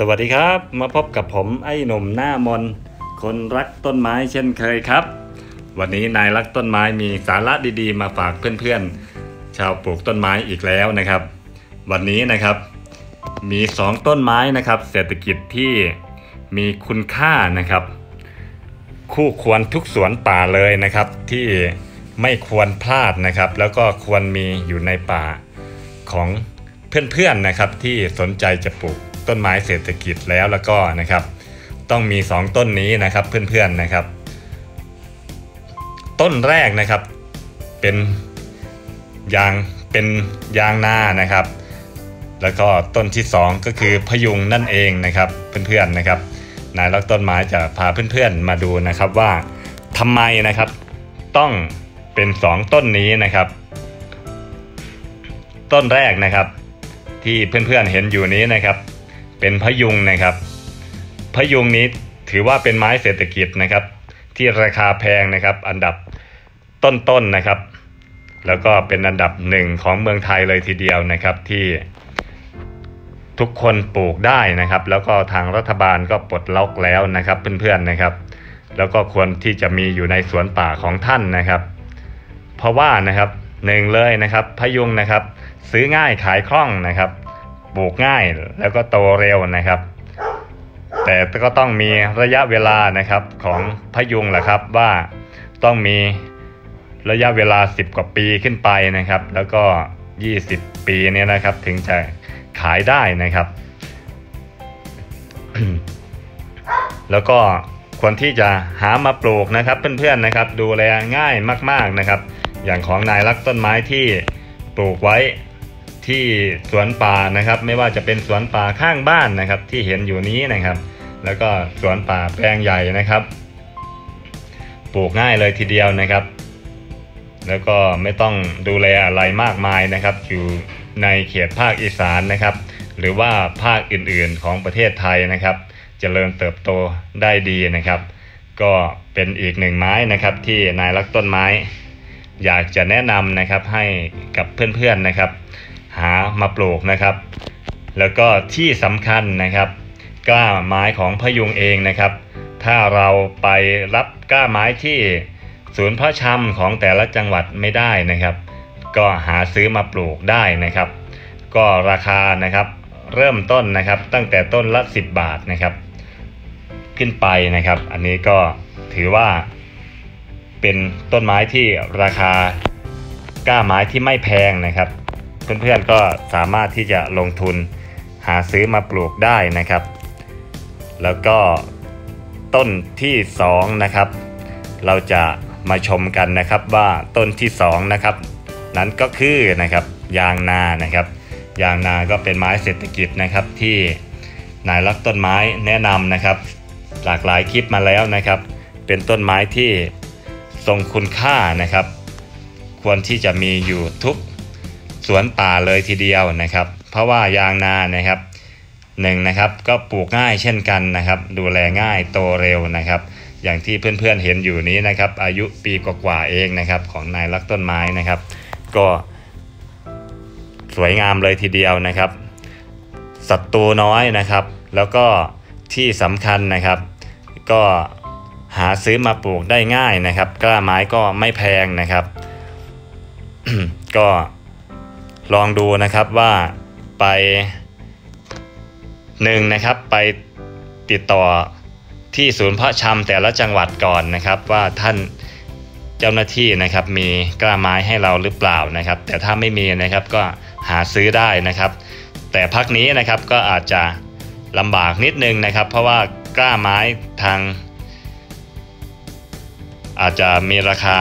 สวัสดีครับ มาพบกับผมไอ้หนุ่มหน้ามน คนรักต้นไม้เช่นเคยครับ วันนี้นายรักต้นไม้มีสาระดีๆ มาฝากเพื่อนๆ ชาวปลูกต้นไม้อีกแล้วนะครับ วันนี้นะครับมีสองต้นไม้นะครับ เศรษฐกิจที่มีคุณค่านะครับ คู่ควรทุกสวนป่าเลยนะครับ ที่ไม่ควรพลาดนะครับ แล้วก็ควรมีอยู่ในป่าของเพื่อนๆนะครับที่สนใจจะปลูก ต้นไม้เศรษฐกิจแล้วแล้วก็นะครับ ต้องมี 2 ต้นนี้นะครับเพื่อนๆนะครับ ต้นแรกนะครับ เป็นยางเป็นยางนานะครับ แล้วก็ต้นที่ 2 ก็คือพยุงนั่นเองนะครับเพื่อนๆนะครับนายรักต้นไม้จะพาเพื่อนๆมาดูนะครับว่าทำไมนะครับ ต้องเป็น 2 ต้นนี้นะครับ ต้นแรกนะครับ ที่เพื่อนๆเห็นอยู่นี้นะครับ เป็นพยุงนะครับ พยุงนี้ถือว่าเป็นไม้เศรษฐกิจนะครับ ที่ราคาแพงนะครับ อันดับต้นๆนนะครับ แล้วก็เป็นอันดับหนึ่งของเมืองไทยเลยทีเดียวนะครับที่ทุกคนปลูกได้นะครับ แล้วก็ทางรัฐบาลก็ปลดล็อกแล้วนะครับเพื่อนๆนะครับ แล้วก็ควรที่จะมีอยู่ในสวนป่าของท่านนะครับ เพราะว่านะครับหนึ่งเลยนะครับพยุงนะครับ ซื้อง่ายขายคล่องนะครับ ปลูกง่ายแล้วก็โตเร็วนะครับ แต่ก็ต้องมีระยะเวลานะครับของพยุงแหละครับว่าต้องมีระยะเวลา 10 กว่าปีขึ้นไปนะครับ แล้วก็ 20 ปีเนี่ยนะครับถึงจะขายได้นะครับ แล้วก็ควรที่จะหามาปลูกนะครับ เพื่อนๆนะครับ ดูแลง่ายมาก ๆนะครับ อย่างของนายรักต้นไม้ที่ปลูกไว้ ที่สวนป่านะครับ ไม่ว่าจะเป็นสวนป่าข้างบ้านนะครับ ที่เห็นอยู่นี้นะครับ แล้วก็สวนป่าแปลงใหญ่นะครับ ปลูกง่ายเลยทีเดียวนะครับ แล้วก็ไม่ต้องดูแลอะไรมากมายนะครับ อยู่ในเขตภาคอีสานนะครับ หรือว่าภาคอื่นๆของประเทศไทยนะครับจเจริญเติบโตได้ดีนะครับ ก็เป็นอีกหนึ่งไม้นะครับ ที่นายรักต้นไม้ อยากจะแนะนำนะครับให้กับเพื่อนๆนะครับ หามาปลูกนะครับ แล้วก็ที่สำคัญนะครับกล้าไม้ของพยุงเองนะครับ ถ้าเราไปรับกล้าไม้ที่ศูนย์พาะชำของแต่ละจังหวัดไม่ได้นะครับ ก็หาซื้อมาปลูกได้นะครับ ก็ราคานะครับเริ่มต้นนะครับตั้งแต่ต้นละ 10 บาทนะครับ ขึ้นไปนะครับ อันนี้ก็ถือว่าเป็นต้นไม้ที่ราคากล้าไม้ที่ไม่แพงนะครับ เพื่อนๆก็สามารถที่จะลงทุนหาซื้อมาปลูกได้นะครับ แล้วก็ต้นที่2นะครับ เราจะมาชมกันนะครับว่าต้นที่2นะครับนั้นก็คือนะครับยางนานะครับ ยางนาก็เป็นไม้เศรษฐกิจนะครับที่นายรักต้นไม้แนะนำนะครับ หลากหลายคลิปมาแล้วนะครับ เป็นต้นไม้ที่ทรงคุณค่านะครับ ควรที่จะมีอยู่ทุก สวนป่าเลยทีเดียวนะครับ เพราะว่ายางนานะครับหนึ่งนะครับก็ปลูกง่ายเช่นกันนะครับ ดูแลง่ายโตเร็วนะครับ อย่างที่เพื่อนๆเห็นอยู่นี้นะครับ อายุปีกว่าๆเองนะครับ ของนายรักต้นไม้นะครับ ก็สวยงามเลยทีเดียวนะครับศัตรูน้อยนะครับ แล้วก็ที่สำคัญนะครับ ก็หาซื้อมาปลูกได้ง่ายนะครับ กล้าไม้ก็ไม่แพงนะครับ ก็ ลองดูนะครับว่าไปหนึ่งนะครับไปติดต่อที่ศูนย์พาะชำแต่ละจังหวัดก่อนนะครับ ว่าท่านเจ้าหน้าที่นะครับมีกล้าไม้ให้เราหรือเปล่านะครับ แต่ถ้าไม่มีนะครับก็หาซื้อได้นะครับ แต่พักนี้นะครับก็อาจจะลำบากนิดนึงนะครับ เพราะว่ากล้าไม้ทาง อาจจะมีราคา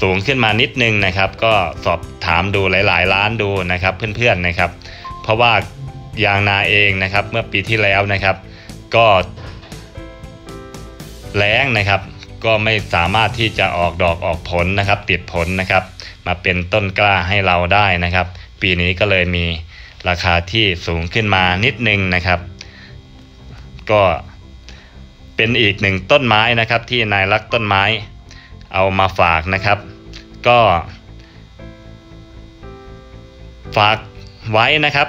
สูงขึ้นมานิดนึงนะครับ ก็สอบถามดูหลาย ๆ ร้านดูนะครับเพื่อนๆนะครับ เพราะว่ายางนาเองนะครับเมื่อปีที่แล้วนะครับ ก็แล้งนะครับ ก็ไม่สามารถที่จะออกดอกออกผลนะครับ ติดผลนะครับ มาเป็นต้นกล้าให้เราได้นะครับ ปีนี้ก็เลยมีราคาที่สูงขึ้นมานิดนึงนะครับ ก็เป็นอีกหนึ่งต้นไม้นะครับที่นายรักต้นไม้ เอามาฝากนะครับ ก็ฝากไว้นะครับ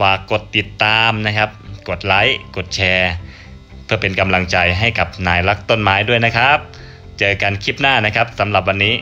ฝากกดติดตามนะครับ กดไลค์กดแชร์ เพื่อเป็นกำลังใจให้กับนายรักต้นไม้ด้วยนะครับ เจอกันคลิปหน้านะครับสำหรับวันนี้